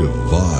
Divine.